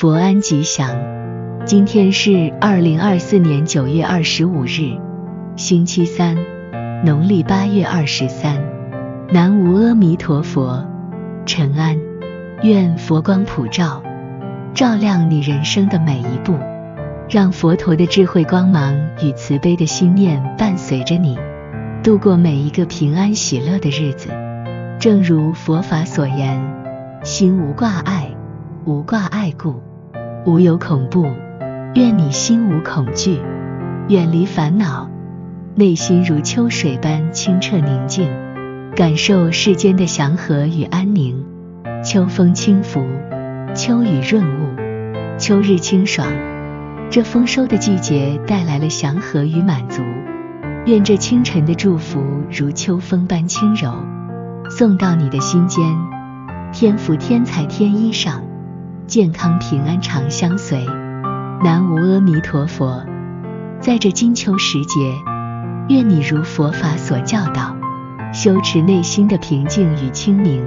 佛安吉祥，今天是二零二四年九月二十五日，星期三，农历八月二十三。南无阿弥陀佛，晨安，愿佛光普照，照亮你人生的每一步，让佛陀的智慧光芒与慈悲的心念伴随着你，度过每一个平安喜乐的日子。正如佛法所言，心无挂碍，无挂碍故，无有恐怖。愿你心无恐惧，远离烦恼，内心如秋水般清澈宁静，感受世间的祥和与安宁。秋风轻拂，秋雨润物，秋日清爽。这丰收的季节带来了祥和与满足。愿这清晨的祝福如秋风般轻柔。送到你的心间，天福天财天衣裳，健康平安常相随。南无阿弥陀佛。在这金秋时节，愿你如佛法所教导，修持内心的平静与清明。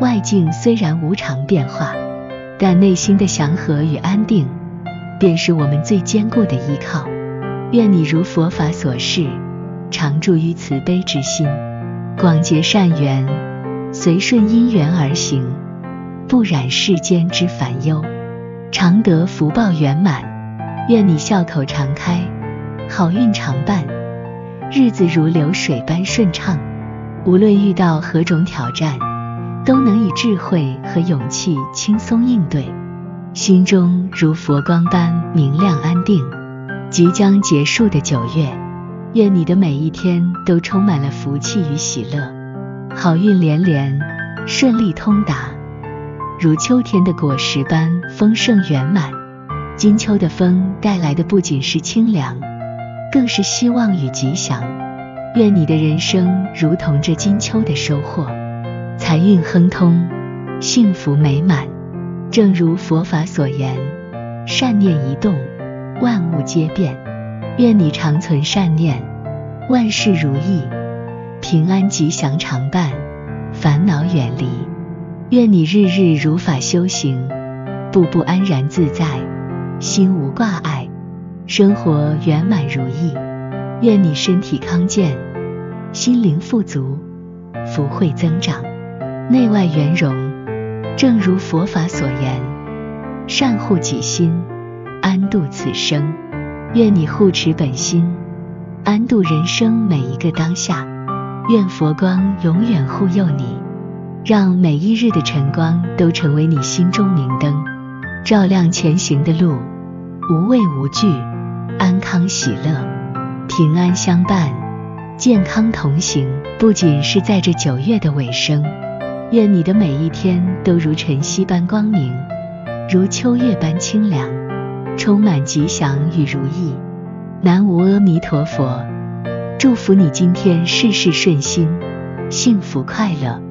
外境虽然无常变化，但内心的祥和与安定，便是我们最坚固的依靠。愿你如佛法所示，常住于慈悲之心。广结善缘，随顺因缘而行，不染世间之烦忧，常得福报圆满。愿你笑口常开，好运常伴，日子如流水般顺畅。无论遇到何种挑战，都能以智慧和勇气轻松应对，心中如佛光般明亮安定。即将结束的九月。愿你的每一天都充满了福气与喜乐，好运连连，顺利通达，如秋天的果实般丰盛圆满。金秋的风带来的不仅是清凉，更是希望与吉祥。愿你的人生如同这金秋的收获，财运亨通，幸福美满。正如佛法所言，善念一动，万物皆变。愿你常存善念，万事如意，平安吉祥常伴，烦恼远离。愿你日日如法修行，步步安然自在，心无挂碍，生活圆满如意。愿你身体康健，心灵富足，福慧增长，内外圆融。正如佛法所言，善护己心，安度此生。愿你护持本心，安度人生每一个当下。愿佛光永远护佑你，让每一日的晨光都成为你心中明灯，照亮前行的路。无畏无惧，安康喜乐，平安相伴，健康同行。不仅是在这九月的尾声，愿你的每一天都如晨曦般光明，如秋月般清凉。充满吉祥与如意，南无阿弥陀佛，祝福你今天事事顺心，幸福快乐。